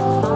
Oh.